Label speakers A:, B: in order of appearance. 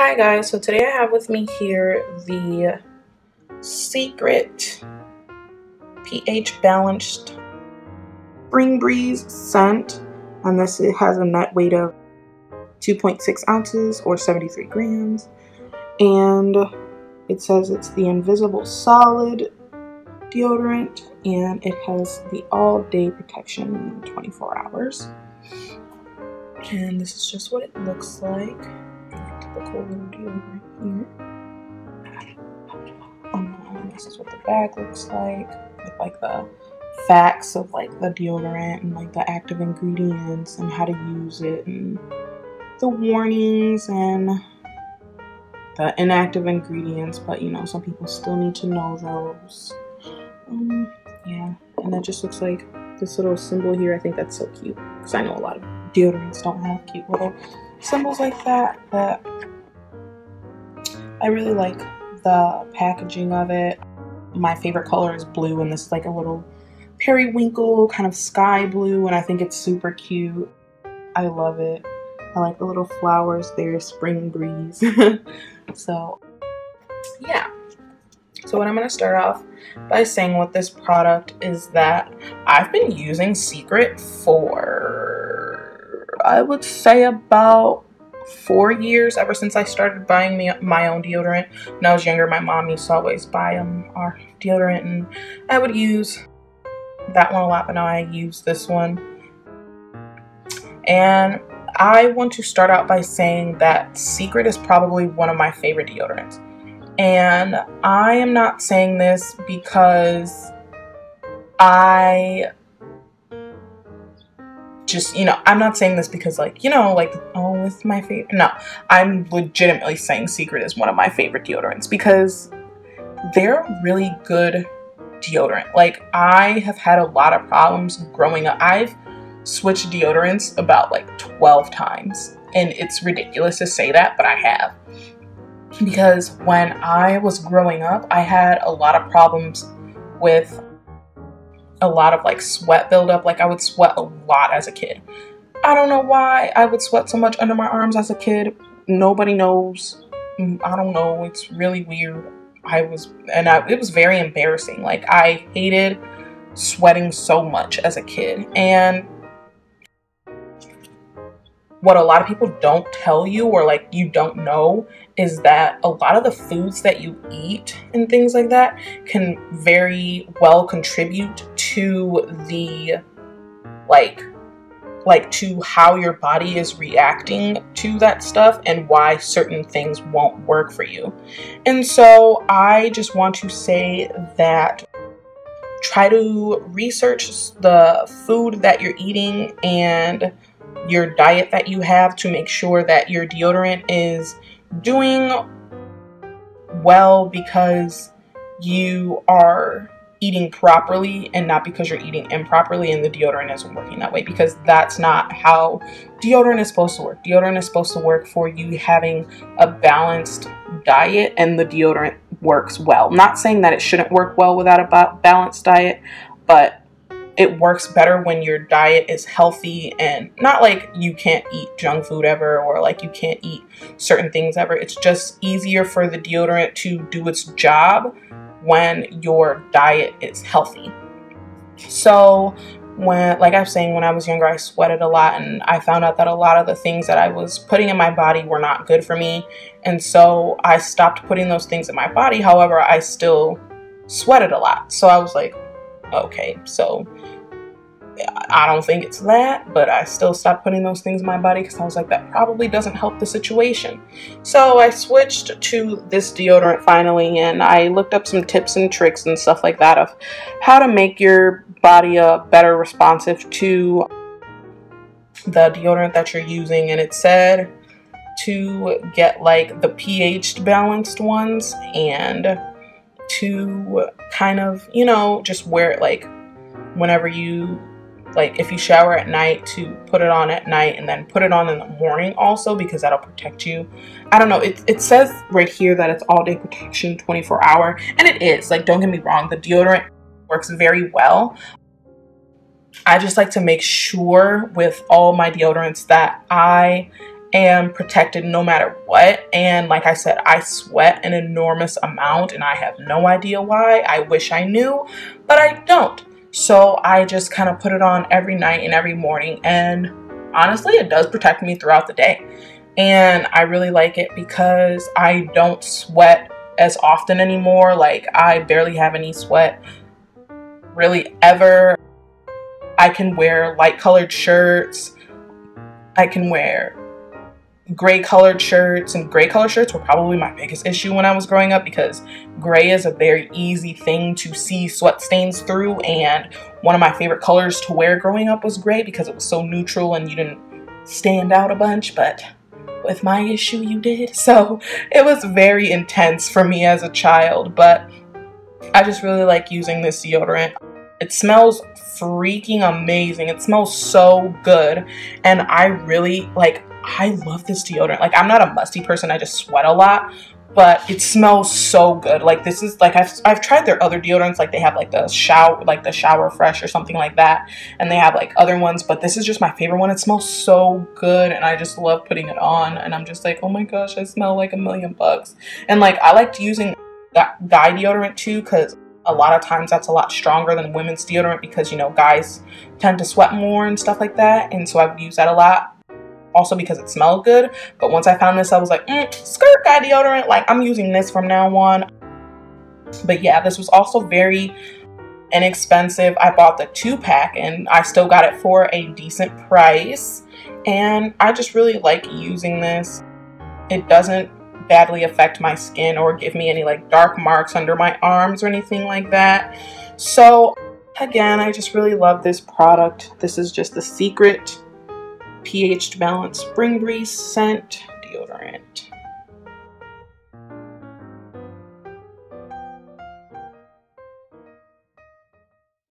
A: Hi guys, so today I have with me here the Secret pH Balanced Spring Breeze scent and this it has a net weight of 2.6 ounces or 73 grams. And it says it's the invisible solid deodorant and it has the all day protection 24 hours. And this is just what it looks like typical little deodorant here. And this is what the bag looks like with like the facts of like the deodorant and like the active ingredients and how to use it and the warnings and the inactive ingredients but you know some people still need to know those. Um yeah and that just looks like this little symbol here. I think that's so cute because i know a lot of deodorants don't have cute little symbols like that but i really like the packaging of it my favorite color is blue and this is like a little periwinkle kind of sky blue and I think it's super cute. I love it. I like the little flowers there, spring breeze. so yeah. So what I'm going to start off by saying what this product is that I've been using Secret for I would say about four years ever since I started buying me my own deodorant. When I was younger, my mom used to always buy um, our deodorant and I would use that one a lot, but now I use this one. And I want to start out by saying that Secret is probably one of my favorite deodorants. And I am not saying this because I just, you know, I'm not saying this because, like, you know, like, oh, it's my favorite. No, I'm legitimately saying Secret is one of my favorite deodorants because they're really good deodorant. Like I have had a lot of problems growing up. I've switched deodorants about like 12 times. And it's ridiculous to say that, but I have. Because when I was growing up, I had a lot of problems with a lot of like sweat buildup. Like I would sweat a lot as a kid. I don't know why I would sweat so much under my arms as a kid. Nobody knows. Mm, I don't know. It's really weird. I was, and I, it was very embarrassing. Like, I hated sweating so much as a kid. And what a lot of people don't tell you or like you don't know is that a lot of the foods that you eat and things like that can very well contribute to the like like to how your body is reacting to that stuff and why certain things won't work for you. And so I just want to say that try to research the food that you're eating and your diet that you have to make sure that your deodorant is doing well because you are eating properly and not because you're eating improperly and the deodorant isn't working that way because that's not how deodorant is supposed to work. Deodorant is supposed to work for you having a balanced diet and the deodorant works well. not saying that it shouldn't work well without a balanced diet, but it works better when your diet is healthy and not like you can't eat junk food ever or like you can't eat certain things ever. It's just easier for the deodorant to do its job when your diet is healthy. So, when, like I was saying, when I was younger, I sweated a lot, and I found out that a lot of the things that I was putting in my body were not good for me. And so I stopped putting those things in my body. However, I still sweated a lot. So I was like, okay, so I don't think it's that, but I still stopped putting those things in my body because I was like, that probably doesn't help the situation. So I switched to this deodorant finally, and I looked up some tips and tricks and stuff like that of how to make your body uh, better responsive to the deodorant that you're using. And it said to get like the pH balanced ones and to kind of, you know, just wear it like whenever you like if you shower at night to put it on at night and then put it on in the morning also because that'll protect you i don't know it, it says right here that it's all day protection 24 hour and it is like don't get me wrong the deodorant works very well i just like to make sure with all my deodorants that i am protected no matter what. And like I said, I sweat an enormous amount and I have no idea why. I wish I knew, but I don't. So I just kind of put it on every night and every morning. And honestly, it does protect me throughout the day. And I really like it because I don't sweat as often anymore. Like, I barely have any sweat really ever. I can wear light colored shirts. I can wear gray colored shirts and gray colored shirts were probably my biggest issue when I was growing up because gray is a very easy thing to see sweat stains through and one of my favorite colors to wear growing up was gray because it was so neutral and you didn't stand out a bunch but with my issue you did. So it was very intense for me as a child but I just really like using this deodorant. It smells freaking amazing. It smells so good and I really like I love this deodorant. Like, I'm not a musty person, I just sweat a lot, but it smells so good. Like, this is like, I've, I've tried their other deodorants, like, they have like the shower, like the shower fresh or something like that, and they have like other ones, but this is just my favorite one. It smells so good, and I just love putting it on, and I'm just like, oh my gosh, I smell like a million bucks. And like, I liked using that guy deodorant too, because a lot of times that's a lot stronger than women's deodorant because you know guys tend to sweat more and stuff like that and so I would use that a lot also because it smelled good. But once I found this, I was like, mm, skirt guy deodorant. Like, I'm using this from now on. But yeah, this was also very inexpensive. I bought the two pack and I still got it for a decent price. And I just really like using this. It doesn't badly affect my skin or give me any like dark marks under my arms or anything like that. So again, I just really love this product. This is just the secret pH to balance, spring breeze scent, deodorant.